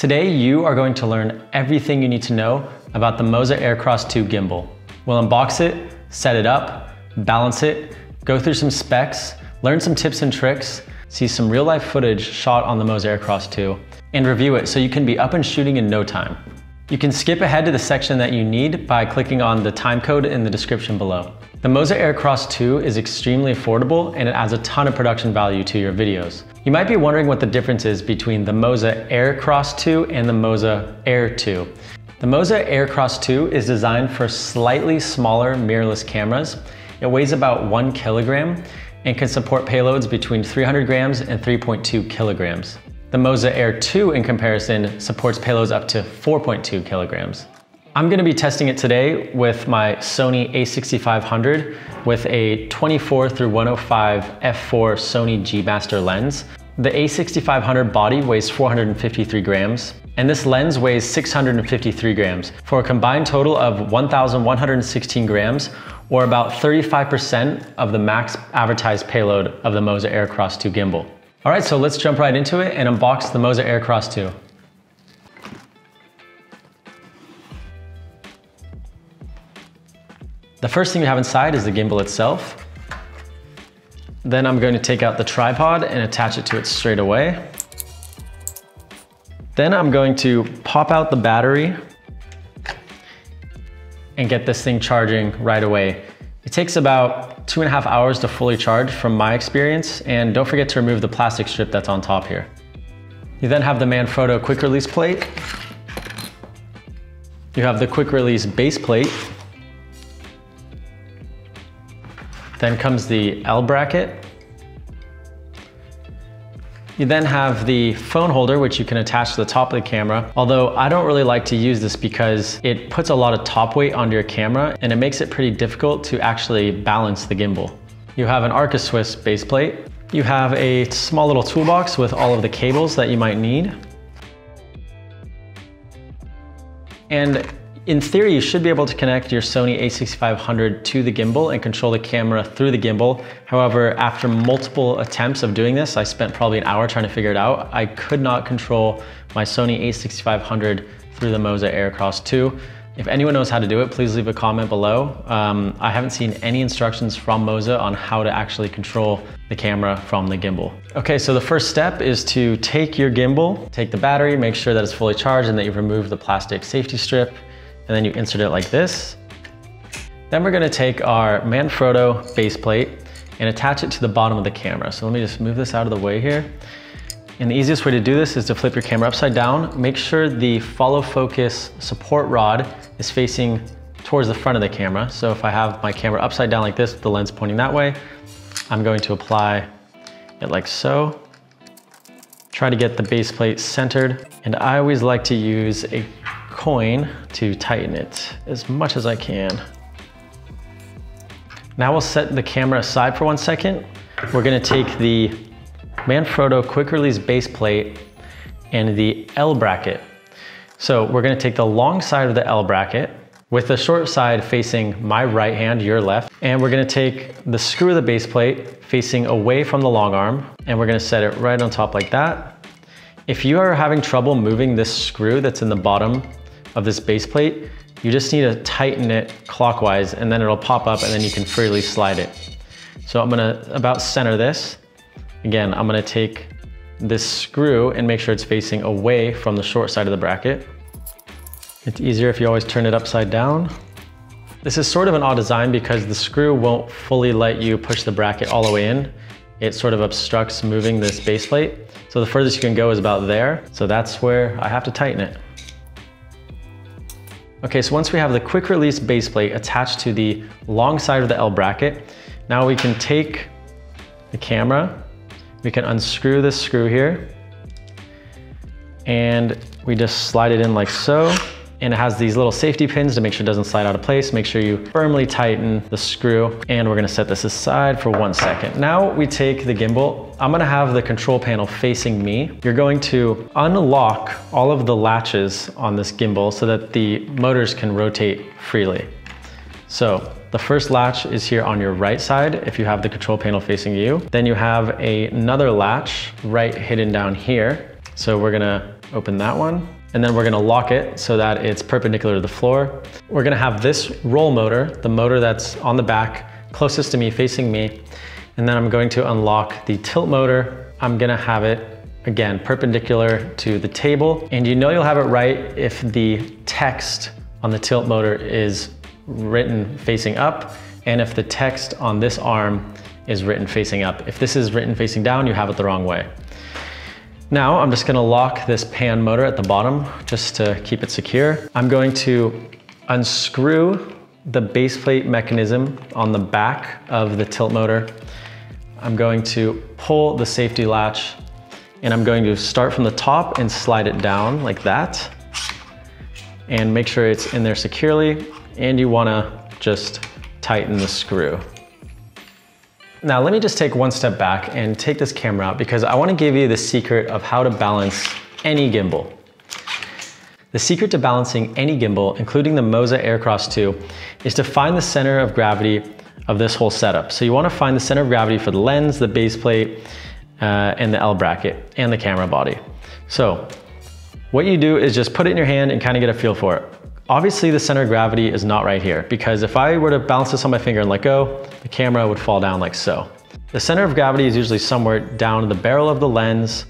Today, you are going to learn everything you need to know about the Moza Aircross 2 gimbal. We'll unbox it, set it up, balance it, go through some specs, learn some tips and tricks, see some real life footage shot on the Moza Aircross 2, and review it so you can be up and shooting in no time. You can skip ahead to the section that you need by clicking on the time code in the description below. The Moza Aircross 2 is extremely affordable and it adds a ton of production value to your videos. You might be wondering what the difference is between the Moza Aircross 2 and the Moza Air 2. The Moza Aircross 2 is designed for slightly smaller mirrorless cameras. It weighs about one kilogram and can support payloads between 300 grams and 3.2 kilograms. The Moza Air 2 in comparison supports payloads up to 4.2 kilograms. I'm gonna be testing it today with my Sony a6500 with a 24 through 105 f4 Sony G Master lens. The a6500 body weighs 453 grams and this lens weighs 653 grams for a combined total of 1,116 grams or about 35% of the max advertised payload of the Moza Aircross 2 gimbal. All right, so let's jump right into it and unbox the Moza Aircross 2. The first thing we have inside is the gimbal itself. Then I'm going to take out the tripod and attach it to it straight away. Then I'm going to pop out the battery and get this thing charging right away. It takes about two and a half hours to fully charge from my experience, and don't forget to remove the plastic strip that's on top here. You then have the Manfrotto quick release plate. You have the quick release base plate. Then comes the L bracket. You then have the phone holder, which you can attach to the top of the camera. Although I don't really like to use this because it puts a lot of top weight onto your camera and it makes it pretty difficult to actually balance the gimbal. You have an Arca Swiss base plate. You have a small little toolbox with all of the cables that you might need. And in theory, you should be able to connect your Sony a6500 to the gimbal and control the camera through the gimbal. However, after multiple attempts of doing this, I spent probably an hour trying to figure it out. I could not control my Sony a6500 through the Moza Aircross 2. If anyone knows how to do it, please leave a comment below. Um, I haven't seen any instructions from Moza on how to actually control the camera from the gimbal. Okay, so the first step is to take your gimbal, take the battery, make sure that it's fully charged and that you've removed the plastic safety strip and then you insert it like this. Then we're gonna take our Manfrotto base plate and attach it to the bottom of the camera. So let me just move this out of the way here. And the easiest way to do this is to flip your camera upside down. Make sure the follow focus support rod is facing towards the front of the camera. So if I have my camera upside down like this, with the lens pointing that way, I'm going to apply it like so. Try to get the base plate centered. And I always like to use a coin to tighten it as much as I can. Now we'll set the camera aside for one second. We're gonna take the Manfrotto quick release base plate and the L bracket. So we're gonna take the long side of the L bracket with the short side facing my right hand, your left, and we're gonna take the screw of the base plate facing away from the long arm, and we're gonna set it right on top like that. If you are having trouble moving this screw that's in the bottom of this base plate, you just need to tighten it clockwise and then it'll pop up and then you can freely slide it. So I'm gonna about center this. Again, I'm gonna take this screw and make sure it's facing away from the short side of the bracket. It's easier if you always turn it upside down. This is sort of an odd design because the screw won't fully let you push the bracket all the way in. It sort of obstructs moving this base plate. So the furthest you can go is about there. So that's where I have to tighten it. Okay, so once we have the quick release base plate attached to the long side of the L bracket, now we can take the camera, we can unscrew this screw here, and we just slide it in like so and it has these little safety pins to make sure it doesn't slide out of place. Make sure you firmly tighten the screw and we're gonna set this aside for one second. Now we take the gimbal. I'm gonna have the control panel facing me. You're going to unlock all of the latches on this gimbal so that the motors can rotate freely. So the first latch is here on your right side if you have the control panel facing you. Then you have a, another latch right hidden down here. So we're gonna open that one. And then we're gonna lock it so that it's perpendicular to the floor. We're gonna have this roll motor, the motor that's on the back, closest to me, facing me. And then I'm going to unlock the tilt motor. I'm gonna have it again, perpendicular to the table. And you know you'll have it right if the text on the tilt motor is written facing up and if the text on this arm is written facing up. If this is written facing down, you have it the wrong way. Now I'm just gonna lock this pan motor at the bottom just to keep it secure. I'm going to unscrew the base plate mechanism on the back of the tilt motor. I'm going to pull the safety latch and I'm going to start from the top and slide it down like that and make sure it's in there securely and you wanna just tighten the screw. Now let me just take one step back and take this camera out because I wanna give you the secret of how to balance any gimbal. The secret to balancing any gimbal, including the Moza Aircross 2, is to find the center of gravity of this whole setup. So you wanna find the center of gravity for the lens, the base plate, uh, and the L bracket and the camera body. So what you do is just put it in your hand and kind of get a feel for it. Obviously the center of gravity is not right here because if I were to balance this on my finger and let go, the camera would fall down like so. The center of gravity is usually somewhere down the barrel of the lens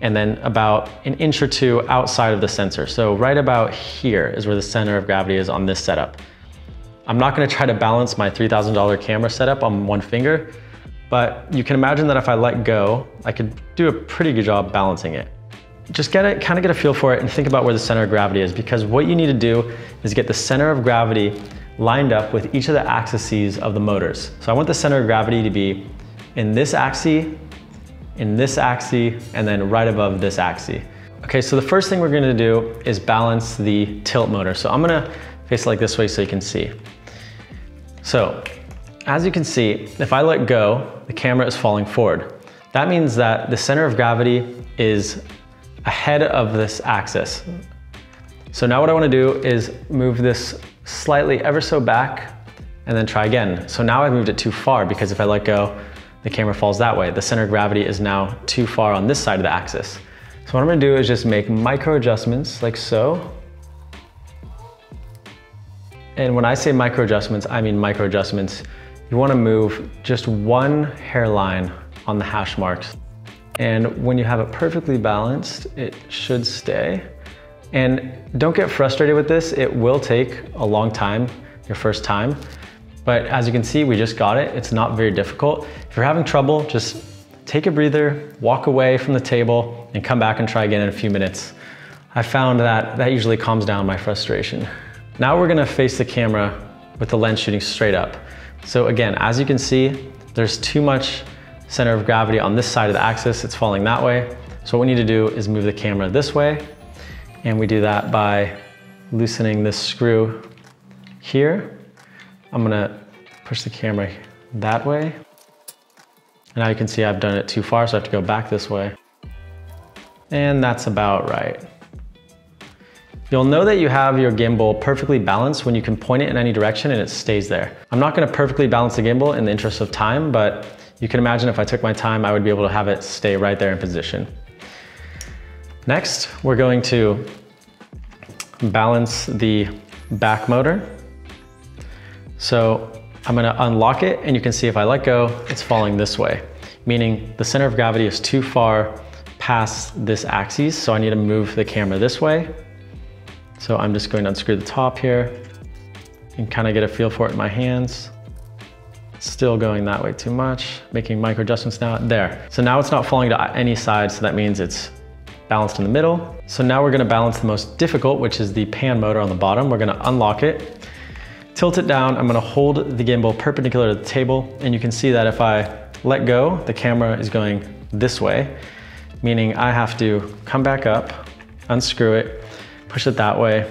and then about an inch or two outside of the sensor. So right about here is where the center of gravity is on this setup. I'm not gonna try to balance my $3,000 camera setup on one finger but you can imagine that if I let go, I could do a pretty good job balancing it. Just get it, kind of get a feel for it and think about where the center of gravity is because what you need to do is get the center of gravity lined up with each of the axes of the motors. So I want the center of gravity to be in this axis, in this axis, and then right above this axis. Okay, so the first thing we're gonna do is balance the tilt motor. So I'm gonna face it like this way so you can see. So as you can see, if I let go, the camera is falling forward. That means that the center of gravity is ahead of this axis. So now what I wanna do is move this slightly ever so back and then try again. So now I've moved it too far because if I let go, the camera falls that way. The center of gravity is now too far on this side of the axis. So what I'm gonna do is just make micro adjustments like so. And when I say micro adjustments, I mean micro adjustments you wanna move just one hairline on the hash marks. And when you have it perfectly balanced, it should stay. And don't get frustrated with this. It will take a long time, your first time. But as you can see, we just got it. It's not very difficult. If you're having trouble, just take a breather, walk away from the table, and come back and try again in a few minutes. I found that that usually calms down my frustration. Now we're gonna face the camera with the lens shooting straight up. So again, as you can see, there's too much center of gravity on this side of the axis. It's falling that way. So what we need to do is move the camera this way. And we do that by loosening this screw here. I'm gonna push the camera that way. And now you can see I've done it too far, so I have to go back this way. And that's about right. You'll know that you have your gimbal perfectly balanced when you can point it in any direction and it stays there. I'm not gonna perfectly balance the gimbal in the interest of time, but you can imagine if I took my time, I would be able to have it stay right there in position. Next, we're going to balance the back motor. So I'm gonna unlock it and you can see if I let go, it's falling this way, meaning the center of gravity is too far past this axis, so I need to move the camera this way so I'm just going to unscrew the top here and kind of get a feel for it in my hands. Still going that way too much, making micro adjustments now, there. So now it's not falling to any side, so that means it's balanced in the middle. So now we're gonna balance the most difficult, which is the pan motor on the bottom. We're gonna unlock it, tilt it down. I'm gonna hold the gimbal perpendicular to the table, and you can see that if I let go, the camera is going this way, meaning I have to come back up, unscrew it, push it that way,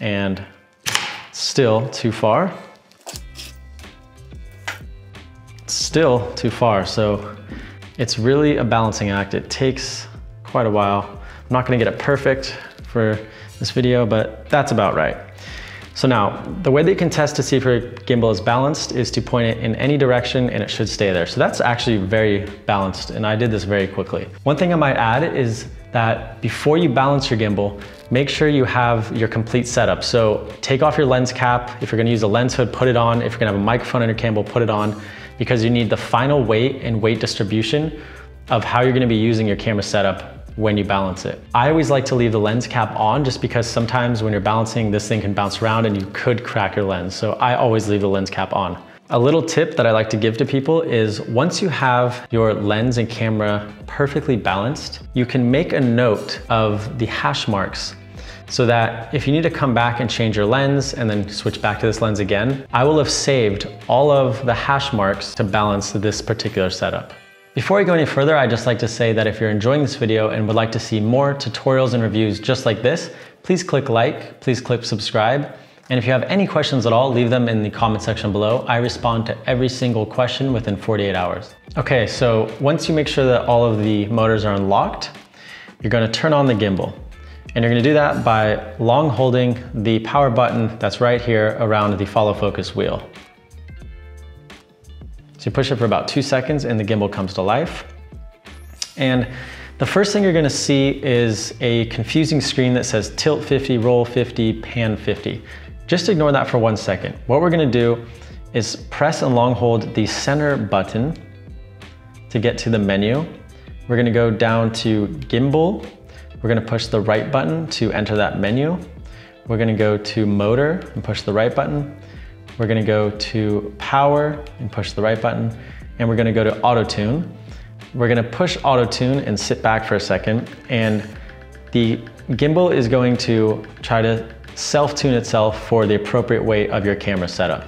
and still too far. Still too far, so it's really a balancing act. It takes quite a while. I'm not gonna get it perfect for this video, but that's about right. So now, the way that you can test to see if your gimbal is balanced is to point it in any direction and it should stay there. So that's actually very balanced and I did this very quickly. One thing I might add is that before you balance your gimbal, make sure you have your complete setup. So take off your lens cap. If you're gonna use a lens hood, put it on. If you're gonna have a microphone in your gimbal, put it on because you need the final weight and weight distribution of how you're gonna be using your camera setup when you balance it. I always like to leave the lens cap on just because sometimes when you're balancing, this thing can bounce around and you could crack your lens. So I always leave the lens cap on. A little tip that I like to give to people is once you have your lens and camera perfectly balanced, you can make a note of the hash marks so that if you need to come back and change your lens and then switch back to this lens again, I will have saved all of the hash marks to balance this particular setup. Before I go any further, I'd just like to say that if you're enjoying this video and would like to see more tutorials and reviews just like this, please click like, please click subscribe. And if you have any questions at all, leave them in the comment section below. I respond to every single question within 48 hours. Okay, so once you make sure that all of the motors are unlocked, you're gonna turn on the gimbal. And you're gonna do that by long holding the power button that's right here around the follow focus wheel. So you push it for about two seconds and the gimbal comes to life. And the first thing you're gonna see is a confusing screen that says tilt 50, roll 50, pan 50. Just ignore that for one second. What we're gonna do is press and long hold the center button to get to the menu. We're gonna go down to gimbal. We're gonna push the right button to enter that menu. We're gonna go to motor and push the right button. We're gonna go to power and push the right button, and we're gonna go to auto tune. We're gonna push auto tune and sit back for a second, and the gimbal is going to try to self-tune itself for the appropriate weight of your camera setup.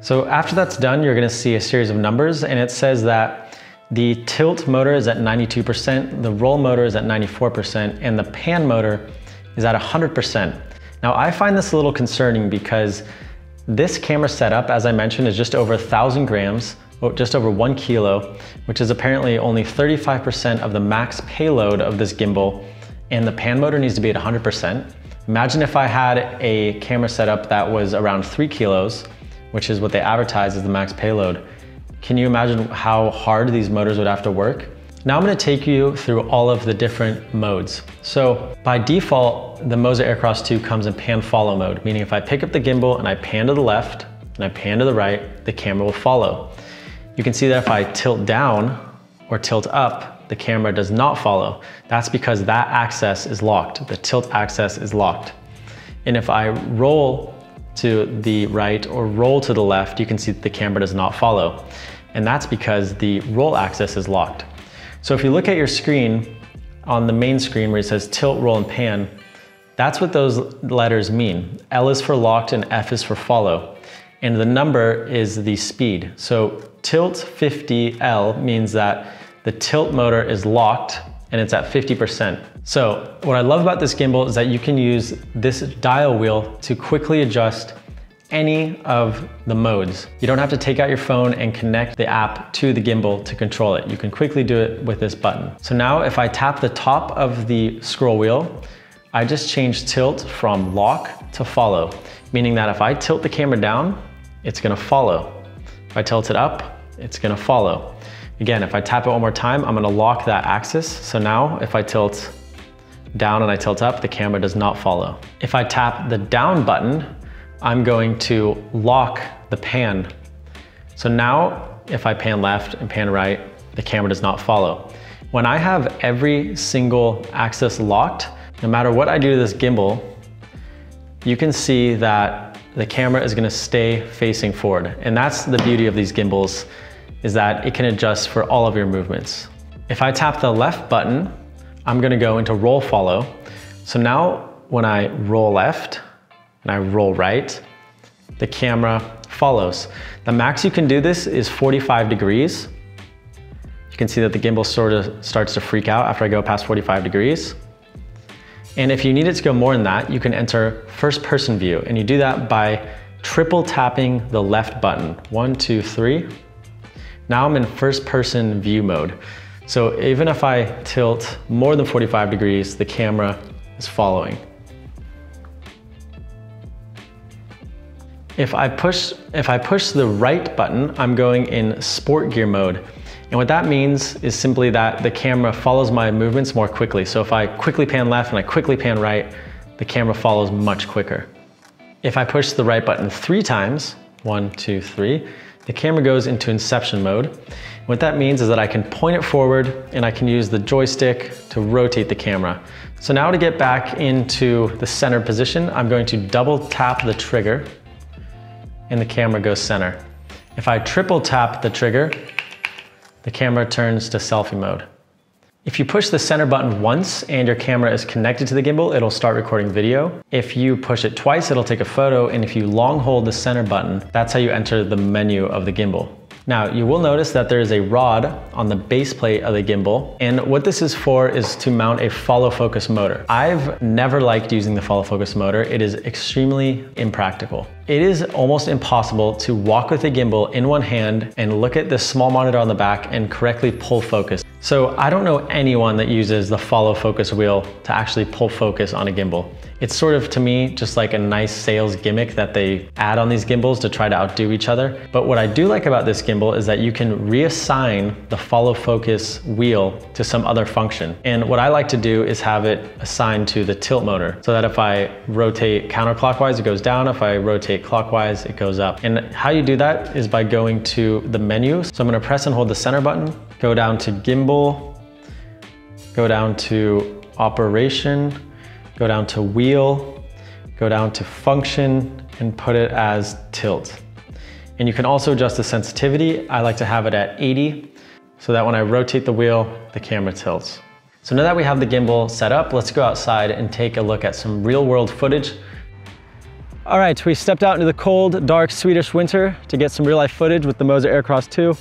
So after that's done, you're gonna see a series of numbers and it says that the tilt motor is at 92%, the roll motor is at 94%, and the pan motor is at 100%. Now I find this a little concerning because this camera setup, as I mentioned, is just over 1,000 grams, oh, just over one kilo, which is apparently only 35% of the max payload of this gimbal, and the pan motor needs to be at 100%. Imagine if I had a camera setup that was around three kilos, which is what they advertise as the max payload. Can you imagine how hard these motors would have to work? Now I'm gonna take you through all of the different modes. So by default, the Moza Aircross 2 comes in pan follow mode, meaning if I pick up the gimbal and I pan to the left and I pan to the right, the camera will follow. You can see that if I tilt down or tilt up, the camera does not follow. That's because that axis is locked. The tilt axis is locked. And if I roll to the right or roll to the left, you can see that the camera does not follow. And that's because the roll axis is locked. So if you look at your screen, on the main screen where it says tilt, roll, and pan, that's what those letters mean. L is for locked and F is for follow. And the number is the speed. So tilt 50L means that the tilt motor is locked and it's at 50%. So what I love about this gimbal is that you can use this dial wheel to quickly adjust any of the modes. You don't have to take out your phone and connect the app to the gimbal to control it. You can quickly do it with this button. So now if I tap the top of the scroll wheel, I just change tilt from lock to follow, meaning that if I tilt the camera down, it's gonna follow. If I tilt it up, it's gonna follow. Again, if I tap it one more time, I'm gonna lock that axis. So now if I tilt down and I tilt up, the camera does not follow. If I tap the down button, I'm going to lock the pan. So now if I pan left and pan right, the camera does not follow. When I have every single axis locked, no matter what I do to this gimbal, you can see that the camera is gonna stay facing forward. And that's the beauty of these gimbals, is that it can adjust for all of your movements. If I tap the left button, I'm gonna go into roll follow. So now when I roll left, and I roll right, the camera follows. The max you can do this is 45 degrees. You can see that the gimbal sort of starts to freak out after I go past 45 degrees. And if you need it to go more than that, you can enter first person view. And you do that by triple tapping the left button. One, two, three. Now I'm in first person view mode. So even if I tilt more than 45 degrees, the camera is following. If I push, if I push the right button, I'm going in sport gear mode. And what that means is simply that the camera follows my movements more quickly. So if I quickly pan left and I quickly pan right, the camera follows much quicker. If I push the right button three times, one, two, three, the camera goes into inception mode. What that means is that I can point it forward and I can use the joystick to rotate the camera. So now to get back into the center position, I'm going to double tap the trigger and the camera goes center. If I triple tap the trigger, the camera turns to selfie mode. If you push the center button once and your camera is connected to the gimbal, it'll start recording video. If you push it twice, it'll take a photo. And if you long hold the center button, that's how you enter the menu of the gimbal. Now, you will notice that there is a rod on the base plate of the gimbal, and what this is for is to mount a follow focus motor. I've never liked using the follow focus motor. It is extremely impractical. It is almost impossible to walk with a gimbal in one hand and look at this small monitor on the back and correctly pull focus. So I don't know anyone that uses the follow focus wheel to actually pull focus on a gimbal. It's sort of, to me, just like a nice sales gimmick that they add on these gimbals to try to outdo each other. But what I do like about this gimbal is that you can reassign the follow focus wheel to some other function. And what I like to do is have it assigned to the tilt motor so that if I rotate counterclockwise, it goes down. If I rotate clockwise, it goes up. And how you do that is by going to the menu. So I'm gonna press and hold the center button, go down to gimbal, go down to operation, go down to wheel, go down to function, and put it as tilt. And you can also adjust the sensitivity. I like to have it at 80 so that when I rotate the wheel, the camera tilts. So now that we have the gimbal set up, let's go outside and take a look at some real world footage. All right, we stepped out into the cold, dark Swedish winter to get some real life footage with the Moza Aircross 2.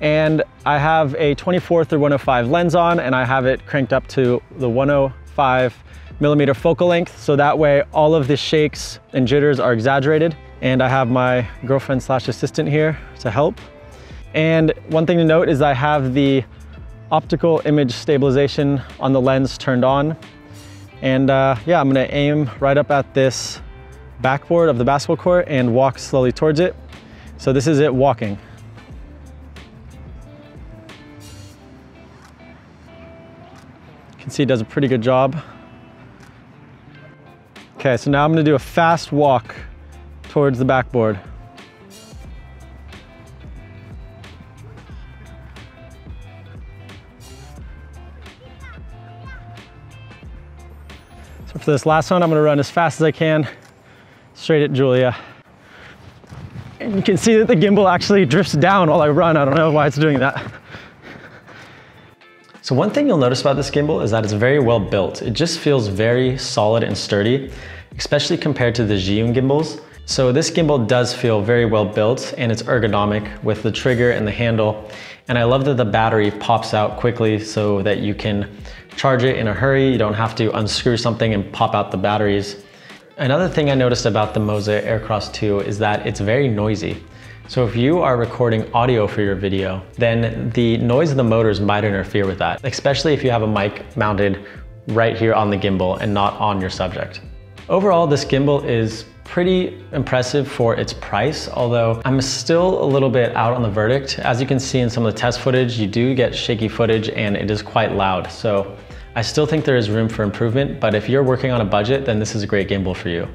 And I have a 24 through 105 lens on and I have it cranked up to the 105 millimeter focal length. So that way all of the shakes and jitters are exaggerated. And I have my girlfriend slash assistant here to help. And one thing to note is I have the optical image stabilization on the lens turned on. And uh, yeah, I'm gonna aim right up at this backboard of the basketball court and walk slowly towards it. So this is it walking. Can see it does a pretty good job. Okay, so now I'm gonna do a fast walk towards the backboard. So for this last one, I'm gonna run as fast as I can, straight at Julia. And you can see that the gimbal actually drifts down while I run. I don't know why it's doing that. So one thing you'll notice about this gimbal is that it's very well built. It just feels very solid and sturdy especially compared to the Zhiyun gimbals. So this gimbal does feel very well built and it's ergonomic with the trigger and the handle. And I love that the battery pops out quickly so that you can charge it in a hurry. You don't have to unscrew something and pop out the batteries. Another thing I noticed about the Moza Aircross 2 is that it's very noisy. So if you are recording audio for your video, then the noise of the motors might interfere with that, especially if you have a mic mounted right here on the gimbal and not on your subject. Overall, this gimbal is pretty impressive for its price, although I'm still a little bit out on the verdict. As you can see in some of the test footage, you do get shaky footage and it is quite loud. So I still think there is room for improvement, but if you're working on a budget, then this is a great gimbal for you.